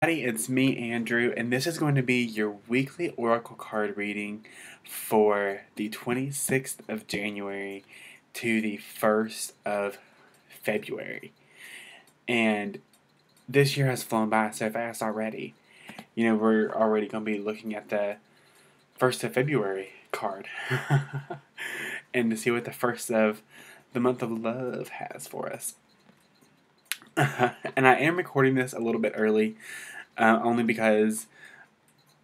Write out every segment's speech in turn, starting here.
Hi, it's me, Andrew, and this is going to be your weekly Oracle card reading for the 26th of January to the 1st of February. And this year has flown by so fast already. You know, we're already going to be looking at the 1st of February card and to see what the 1st of the month of love has for us. and I am recording this a little bit early, uh, only because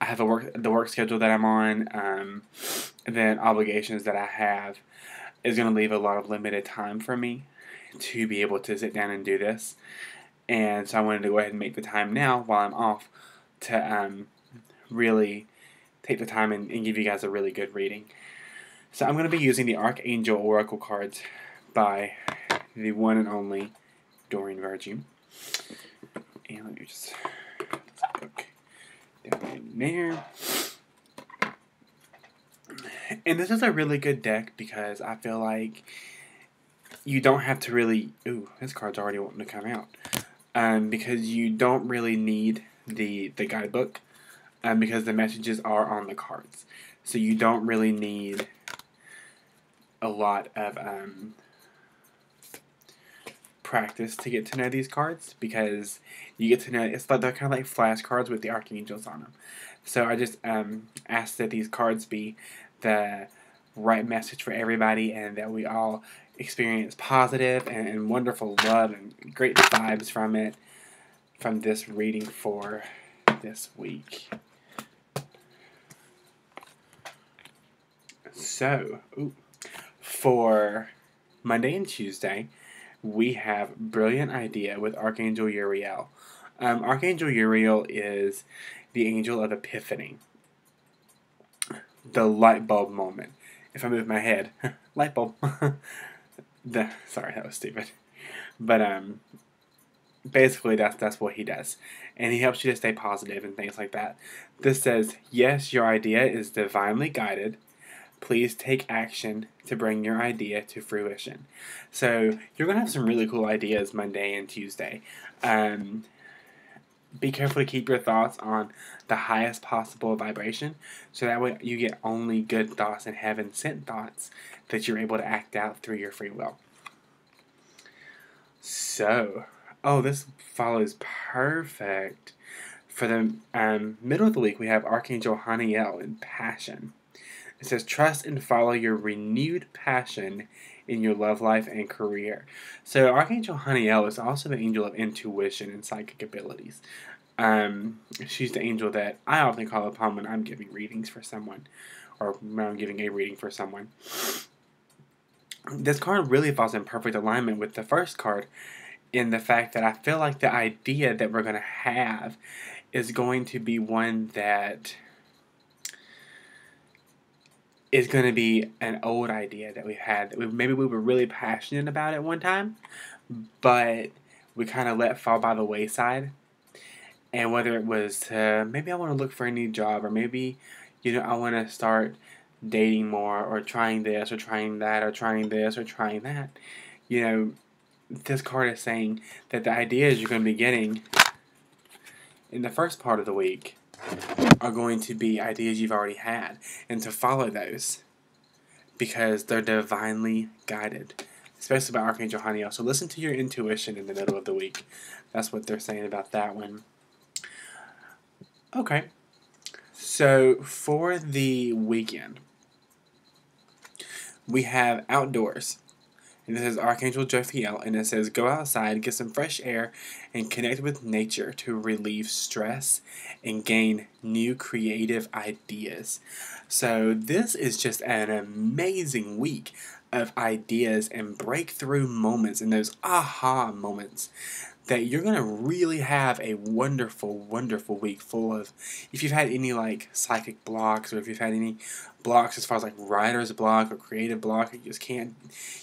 I have a work the work schedule that I'm on, um, then obligations that I have is going to leave a lot of limited time for me to be able to sit down and do this. And so I wanted to go ahead and make the time now while I'm off to um, really take the time and, and give you guys a really good reading. So I'm going to be using the Archangel Oracle cards by the one and only Doreen Virtue. And let me just book down in there. And this is a really good deck because I feel like you don't have to really. Ooh, this card's already wanting to come out. Um, because you don't really need the the guidebook, um, because the messages are on the cards, so you don't really need a lot of um, practice to get to know these cards because you get to know it's like they're kind of like flashcards with the archangels on them. So I just um, ask that these cards be the right message for everybody and that we all experience positive and, and wonderful love and great vibes from it from this reading for this week. So, ooh, for Monday and Tuesday, we have Brilliant Idea with Archangel Uriel. Um, Archangel Uriel is the angel of epiphany, the light bulb moment. If I move my head, light bulb. the, sorry, that was stupid. But um, basically, that's that's what he does, and he helps you to stay positive and things like that. This says, yes, your idea is divinely guided please take action to bring your idea to fruition. So you're going to have some really cool ideas Monday and Tuesday. Um, be careful to keep your thoughts on the highest possible vibration so that way you get only good thoughts and heaven sent thoughts that you're able to act out through your free will. So, oh, this follows perfect. For the um, middle of the week, we have Archangel Haniel in Passion. It says, trust and follow your renewed passion in your love life and career. So, Archangel Haniel is also the angel of intuition and psychic abilities. Um, she's the angel that I often call upon when I'm giving readings for someone, or when I'm giving a reading for someone. This card really falls in perfect alignment with the first card in the fact that I feel like the idea that we're going to have is going to be one that is going to be an old idea that we've had that we, maybe we were really passionate about at one time, but we kind of let fall by the wayside. And whether it was to maybe I want to look for a new job, or maybe you know I want to start dating more, or trying this, or trying that, or trying this, or trying that, you know, this card is saying that the ideas you're going to be getting in the first part of the week are going to be ideas you've already had, and to follow those because they're divinely guided, especially by Archangel Haniel. So listen to your intuition in the middle of the week. That's what they're saying about that one. Okay, so for the weekend, we have outdoors. And this is Archangel Jophiel, and it says, Go outside, get some fresh air, and connect with nature to relieve stress and gain new creative ideas. So, this is just an amazing week of ideas and breakthrough moments and those aha moments that you're going to really have a wonderful, wonderful week full of. If you've had any like psychic blocks, or if you've had any blocks as far as like writer's block or creative block, you just can't,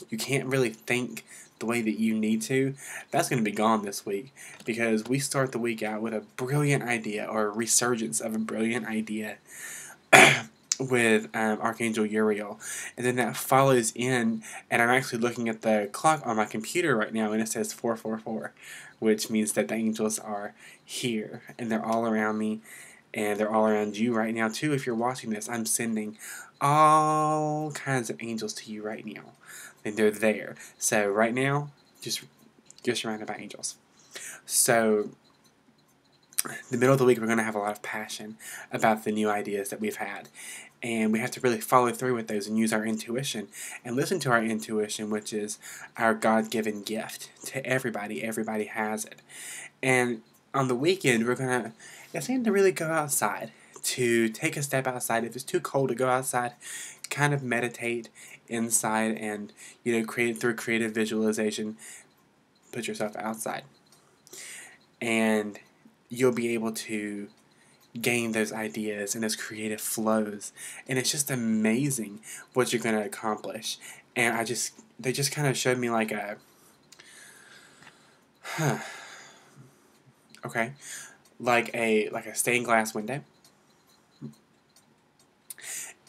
you can't really think the way that you need to, that's going to be gone this week because we start the week out with a brilliant idea or a resurgence of a brilliant idea with um, Archangel Uriel, and then that follows in, and I'm actually looking at the clock on my computer right now, and it says 444, which means that the angels are here, and they're all around me, and they're all around you right now too. If you're watching this, I'm sending all kinds of angels to you right now, and they're there. So right now, just you're surrounded by angels. So the middle of the week, we're going to have a lot of passion about the new ideas that we've had. And we have to really follow through with those and use our intuition and listen to our intuition, which is our God given gift to everybody. Everybody has it. And on the weekend, we're going to, it's time to really go outside, to take a step outside. If it's too cold to go outside, kind of meditate inside and, you know, create through creative visualization, put yourself outside. And you'll be able to gain those ideas and those creative flows. And it's just amazing what you're going to accomplish. And I just, they just kind of showed me like a, huh, okay, like a, like a stained glass window.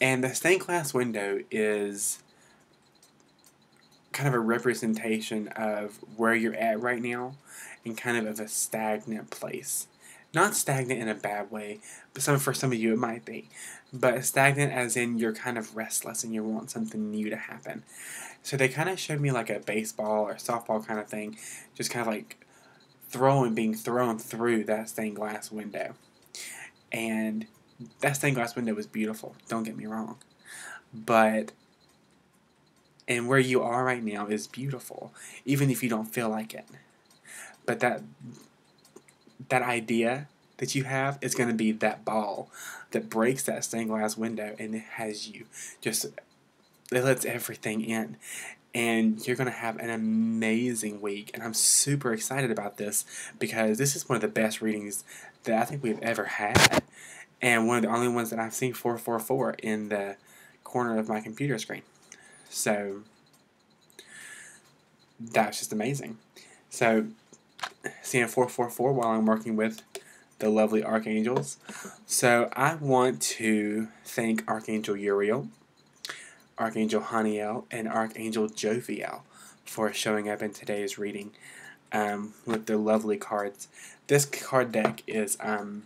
And the stained glass window is kind of a representation of where you're at right now and kind of of a stagnant place. Not stagnant in a bad way, but some for some of you it might be. But stagnant as in you're kind of restless and you want something new to happen. So they kind of showed me like a baseball or softball kind of thing, just kind of like throwing, being thrown through that stained glass window. And that stained glass window was beautiful, don't get me wrong. But and where you are right now is beautiful, even if you don't feel like it. But that that idea that you have is going to be that ball that breaks that stained glass window and it has you. Just it lets everything in. And you're going to have an amazing week and i'm super excited about this because this is one of the best readings that i think we've ever had and one of the only ones that i've seen 444 in the corner of my computer screen. So that's just amazing. So seeing 444 while I'm working with the lovely archangels. So I want to thank Archangel Uriel, Archangel Haniel, and Archangel Jophiel for showing up in today's reading um, with their lovely cards. This card deck is um,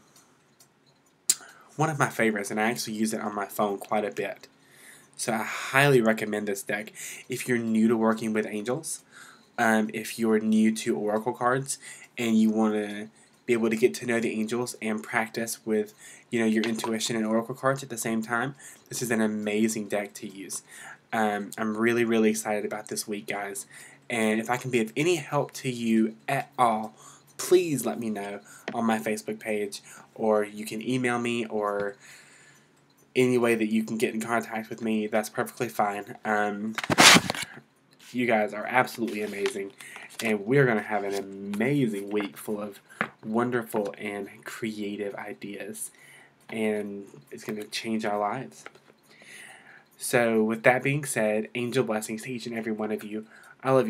one of my favorites, and I actually use it on my phone quite a bit. So I highly recommend this deck if you're new to working with angels um, if you're new to Oracle cards and you want to be able to get to know the angels and practice with you know your intuition and Oracle cards at the same time, this is an amazing deck to use. Um, I'm really really excited about this week, guys. And if I can be of any help to you at all, please let me know on my Facebook page, or you can email me, or any way that you can get in contact with me. That's perfectly fine. Um, you guys are absolutely amazing, and we're going to have an amazing week full of wonderful and creative ideas, and it's going to change our lives. So, with that being said, angel blessings to each and every one of you. I love you.